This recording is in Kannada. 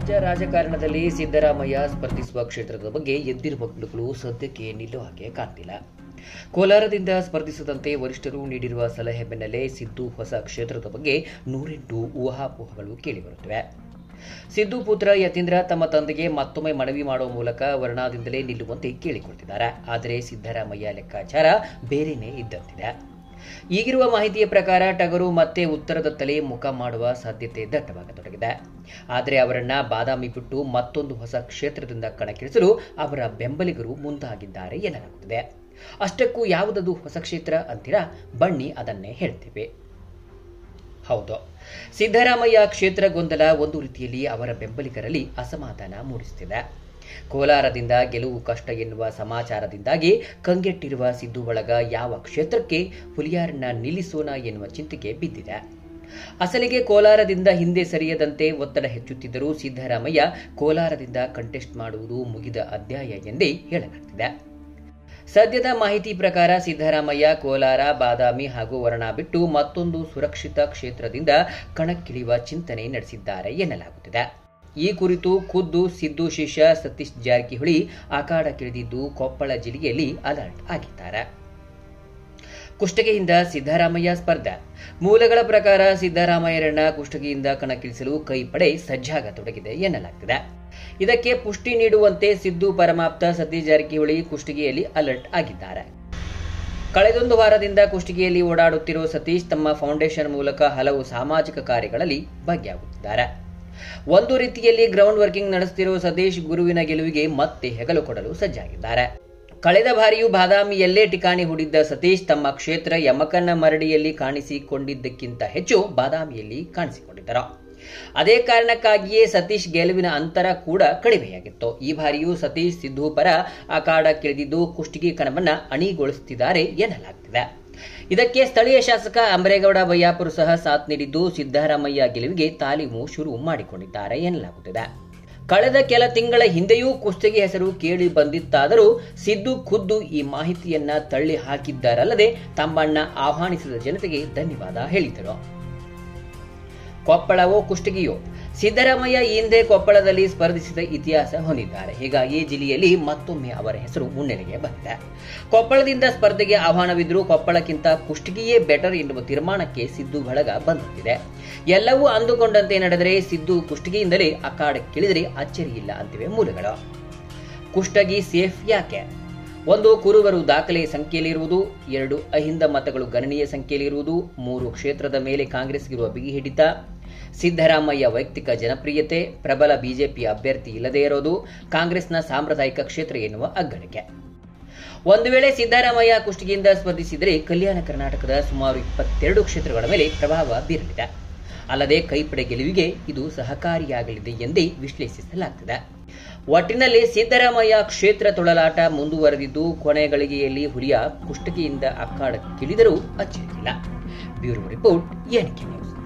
ರಾಜ್ಯ ರಾಜಕಾರಣದಲ್ಲಿ ಸಿದ್ದರಾಮಯ್ಯ ಸ್ಪರ್ಧಿಸುವ ಕ್ಷೇತ್ರದ ಬಗ್ಗೆ ಎದ್ದಿರುವ ಗುಳುಗಳು ಸದ್ಯಕ್ಕೆ ನಿಲ್ಲುವ ಹಾಗೆ ಕಾಣ್ತಿಲ್ಲ. ಕೋಲಾರದಿಂದ ಸ್ಪರ್ಧಿಸದಂತೆ ವರಿಷ್ಠರು ನೀಡಿರುವ ಸಲಹೆ ಬೆನ್ನಲ್ಲೇ ಸಿದ್ದು ಹೊಸ ಕ್ಷೇತ್ರದ ಬಗ್ಗೆ ನೂರೆಂಟು ಊಹಾಪೋಹಗಳು ಕೇಳಿಬರುತ್ತಿವೆ. ಸಿದ್ದು ಪುತ್ರ ಯತೀಂದ್ರ ತಮ್ಮ ತಂದೆಗೆ ಮತ್ತೊಮ್ಮೆ ಮನವಿ ಮಾಡುವ ಮೂಲಕ ವರ್ಣಾದಿಂದಲೇ ನಿಲ್ಲುವಂತೆ ಕೇಳಿಕೊಳ್ತಿದ್ದಾರೆ. ಆದರೆ ಸಿದ್ದರಾಮಯ್ಯ ಲೆಕ್ಕಾಚಾರ ಬೇರೆಯೇ ಇದ್ದಂತಿದೆ. ಈಗಿರುವ ಮಾಹಿತಿಯ ಪ್ರಕಾರ ಟಗರು ಮತ್ತೆ ಉತ್ತರದತ್ತಲೇ ಮುಖ ಮಾಡುವ ಸಾಧ್ಯತೆ ದಟ್ಟವಾಗತೊಡಗಿದೆ. ಆದರೆ ಅವರನ್ನ ಬಾದಾಮಿ ಬಿಟ್ಟು ಮತ್ತೊಂದು ಹೊಸ ಕ್ಷೇತ್ರದಿಂದ ಕಣಕ್ಕಿಳಿಸಲು ಅವರ ಬೆಂಬಲಿಗರು ಮುಂದಾಗಿದ್ದಾರೆ ಎನ್ನಲಾಗುತ್ತಿದೆ. ಅಷ್ಟಕ್ಕೂ ಯಾವುದದು ಹೊಸ ಕ್ಷೇತ್ರ ಅಂತೀರಾ? ಬನ್ನಿ ಅದನ್ನೇ ಹೇಳ್ತೇವೆ. ಹೌದು. ಸಿದ್ದರಾಮಯ್ಯ ಕ್ಷೇತ್ರ ಗೊಂದಲ ಒಂದು ರೀತಿಯಲ್ಲಿ ಅವರ ಬೆಂಬಲಿಗರಲ್ಲಿ ಅಸಮಾಧಾನ ಮೂಡಿಸುತ್ತಿದೆ. ಕೋಲಾರದಿಂದ ಗೆಲುವು ಕಷ್ಟ ಎನ್ನುವ ಸಮಾಚಾರದಿಂದಾಗಿ ಕಂಗೆಟ್ಟಿರುವ ಸಿದ್ದು ಬಳಗ ಯಾವ ಕ್ಷೇತ್ರಕ್ಕೆ ಹುಲಿಯಾರನ್ನ ನಿಲ್ಲಿಸೋಣ ಎನ್ನುವ ಚಿಂತೆಗೆ ಬಿದ್ದಿದೆ. ಅಸಲಿಗೆ ಕೋಲಾರದಿಂದ ಹಿಂದೆ ಸರಿಯದಂತೆ ಒತ್ತಡ ಹೆಚ್ಚುತ್ತಿದ್ದರೂ ಸಿದ್ದರಾಮಯ್ಯ ಕೋಲಾರದಿಂದ ಕಂಟೆಸ್ಟ್ ಮಾಡುವುದು ಮುಗಿದ ಅಧ್ಯಾಯ ಎಂದೇ ಹೇಳಲಾಗುತ್ತಿದೆ ಸದ್ಯದ ಮಾಹಿತಿ ಪ್ರಕಾರ ಸಿದ್ದರಾಮಯ್ಯ ಕೋಲಾರ, ಬಾದಾಮಿ ಹಾಗೂ ವರ್ಣ ಬಿಟ್ಟು ಮತ್ತೊಂದು ಸುರಕ್ಷಿತ ಕ್ಷೇತ್ರದಿಂದ ಕಣಕ್ಕಿಳಿಯುವ ಚಿಂತನೆ ನಡೆಸಿದ್ದಾರೆ ಎನ್ನಲಾಗುತ್ತಿದೆ. ಈ ಕುರಿತು ಖುದ್ದು, ಸಿದ್ದು, ಶಿಷ್ಯ ಸತೀಶ್ ಜಾರಕಿಹೊಳಿ ಅಖಾಡಕ್ಕಿಳಿದಿದ್ದು ಕೊಪ್ಪಳ ಜಿಲ್ಲೆಯಲ್ಲಿ ಅಲರ್ಟ್ ಆಗಿದ್ದಾರೆ. ಕುಷ್ಟಗಿಯಿಂದ ಸಿದ್ದರಾಮಯ್ಯ ಸ್ಪರ್ಧೆ. ಮೂಲಗಳ ಪ್ರಕಾರ ಸಿದ್ದರಾಮಯ್ಯರನ್ನ ಕುಷ್ಟಗಿಯಿಂದ ಕಣಕ್ಕಿಳಿಸಲು ಕೈಪಡೆ ಸಜ್ಜಾಗತೊಡಗಿದೆ ಎನ್ನಲಾಗಿದೆ ಇದಕ್ಕೆ ಪುಷ್ಟಿ ನೀಡುವಂತೆ ಸಿದ್ದು ಪರಮಾಪ್ತ ಸತೀಶ್ ಜಾರಕಿಹೊಳಿ ಕುಷ್ಟಗಿಯಲ್ಲಿ ಅಲರ್ಟ್ ಆಗಿದ್ದಾರೆ. ಕಳೆದೊಂದು ವಾರದಿಂದ ಕುಷ್ಟಗಿಯಲ್ಲಿ ಓಡಾಡುತ್ತಿರುವ ಸತೀಶ್ ತಮ್ಮ ಫೌಂಡೇಶನ್ ಮೂಲಕ ಹಲವು ಸಾಮಾಜಿಕ ಕಾರ್ಯಗಳಲ್ಲಿ ಭಾಗಿಯಾಗುತ್ತಿದ್ದಾರೆ. ಒಂದು ರೀತಿಯಲ್ಲಿ ಗ್ರೌಂಡ್ ವರ್ಕಿಂಗ್ ನಡೆಸುತ್ತಿರುವ ಸತೀಶ್ ಗುರುವಿನ ಗೆಲುವಿಗೆ ಮತ್ತೆ ಹೆಗಲು ಕೊಡಲು ಸಜ್ಜಾಗಿದ್ದಾರೆ. ಕಳೆದ ಬಾರಿಯೂ ಬಾದಾಮಿಯಲ್ಲೇ ಠಿಕಾಣಿ ಹೂಡಿದ್ದ ಸತೀಶ್ ತಮ್ಮ ಕ್ಷೇತ್ರ ಯಮಕನ್ನ ಮರಡಿಯಲ್ಲಿ ಕಾಣಿಸಿಕೊಂಡಿದ್ದಕ್ಕಿಂತ ಹೆಚ್ಚು ಬಾದಾಮಿಯಲ್ಲಿ ಕಾಣಿಸಿಕೊಂಡಿದ್ದರು. ಅದೇ ಕಾರಣಕ್ಕಾಗಿಯೇ ಸತೀಶ್ ಗೆಲುವಿನ ಅಂತರ ಕೂಡ ಕಡಿಮೆಯಾಗಿತ್ತು. ಈ ಬಾರಿಯೂ ಸತೀಶ್ ಸಿದ್ದು ಪರ ಅಖಾಡಕ್ಕಿಳಿದಿದ್ದು ಕುಷ್ಟಗಿ ಕಣವನ್ನ ಅಣಿಗೊಳಿಸುತ್ತಿದ್ದಾರೆ ಎನ್ನಲಾಗ್ತಿದೆ. ಇದಕ್ಕೆ ಸ್ಥಳೀಯ ಶಾಸಕ ಅಂಬರೇಗೌಡ ಬಯ್ಯಾಪುರ ಸಹ ಸಾಥ್ ನೀಡಿದ್ದು ಸಿದ್ದರಾಮಯ್ಯ ಗೆಲುವಿಗೆ ತಾಲೀಮು ಶುರು ಮಾಡಿಕೊಂಡಿದ್ದಾರೆ ಎನ್ನಲಾಗುತ್ತಿದೆ. ಕಳೆದ ಕೆಲ ತಿಂಗಳ ಹಿಂದೆಯೂ ಕುಸ್ತಿಗೆ ಹೆಸರು ಕೇಳಿ ಬಂದಿತ್ತಾದರೂ ಸಿದ್ದು ಖುದ್ದು ಈ ಮಾಹಿತಿಯನ್ನ ತಳ್ಳಿ ಹಾಕಿದ್ದಾರಲ್ಲದೆ ತಮ್ಮಣ್ಣ ಆಹ್ವಾನಿಸಿದ ಜನತೆಗೆ ಧನ್ಯವಾದ ಹೇಳಿದರು. ಕೊಪ್ಪಳವೋ ಕುಷ್ಟಗಿಯೋ ಸಿದ್ದರಾಮಯ್ಯ ಹಿಂದೆ ಕೊಪ್ಪಳದಲ್ಲಿ ಸ್ಪರ್ಧಿಸಿದ ಇತಿಹಾಸ ಹೊಂದಿದ್ದಾರೆ. ಹೀಗಾಗಿ ಜಿಲ್ಲೆಯಲ್ಲಿ ಮತ್ತೊಮ್ಮೆ ಅವರ ಹೆಸರು ಮುನ್ನೆಲೆಗೆ ಬಂದಿದೆ. ಕೊಪ್ಪಳದಿಂದ ಸ್ಪರ್ಧೆಗೆ ಆಹ್ವಾನವಿದ್ದರೂ ಕೊಪ್ಪಳಕ್ಕಿಂತ ಕುಷ್ಟಗಿಯೇ ಬೆಟರ್ ಎನ್ನುವ ತೀರ್ಮಾನಕ್ಕೆ ಸಿದ್ದು ಬಳಗ ಬಂದಿದೆ ಎಲ್ಲವೂ ಅಂದುಕೊಂಡಂತೆ ನಡೆದರೆ ಸಿದ್ದು ಕುಷ್ಟಗಿಯಿಂದಲೇ ಅಖಾಡಕ್ಕಿಳಿದರೆ ಅಚ್ಚರಿಯಿಲ್ಲ ಅಂತಿವೆ ಮೂಲಗಳು. ಕುಷ್ಟಗಿ ಸೇಫ್ ಯಾಕೆ? ಒಂದು ಕುರುಬರು ದಾಖಲೆ ಸಂಖ್ಯೆಯಲ್ಲಿರುವುದು, ಎರಡು ಅಹಿಂದ ಮತಗಳು ಗಣನೀಯ ಸಂಖ್ಯೆಯಲ್ಲಿರುವುದು, ಮೂರು ಕ್ಷೇತ್ರದ ಮೇಲೆ ಕಾಂಗ್ರೆಸ್ಗಿರುವ ಬಿಗಿ ಹಿಡಿತ ಸಿದ್ದರಾಮಯ್ಯ ವೈಯಕ್ತಿಕ ಜನಪ್ರಿಯತೆ, ಪ್ರಬಲ ಬಿಜೆಪಿ ಅಭ್ಯರ್ಥಿ ಇಲ್ಲದೇ ಇರೋದು, ಕಾಂಗ್ರೆಸ್ನ ಸಾಂಪ್ರದಾಯಿಕ ಕ್ಷೇತ್ರ ಎನ್ನುವ ಅಗ್ಗಳಿಕೆ ಒಂದು ವೇಳೆ ಸಿದ್ದರಾಮಯ್ಯ ಕುಷ್ಟಗಿಯಿಂದ ಸ್ಪರ್ಧಿಸಿದರೆ ಕಲ್ಯಾಣ ಕರ್ನಾಟಕದ ಸುಮಾರು ಇಪ್ಪತ್ತೆರಡು ಕ್ಷೇತ್ರಗಳ ಮೇಲೆ ಪ್ರಭಾವ ಬೀರಲಿದೆ. ಅಲ್ಲದೆ ಕೈಪಡೆ ಗೆಲುವಿಗೆ ಇದು ಸಹಕಾರಿಯಾಗಲಿದೆ ಎಂದೇ ವಿಶ್ಲೇಷಿಸಲಾಗುತ್ತಿದೆ ಒಟ್ಟಿನಲ್ಲಿ ಸಿದ್ದರಾಮಯ್ಯ ಕ್ಷೇತ್ರ ತೊಳಲಾಟ ಮುಂದುವರೆದಿದ್ದು ಕೊನೆ ಗಳಿಗೆಯಲ್ಲಿ ಹುಲಿಯ ಕುಷ್ಟಗಿಯಿಂದ ಅಖಾಡಕ್ಕಿಳಿದರೂ ಅಚ್ಚರಿಯಿಲ್ಲ. Bureau report NK news.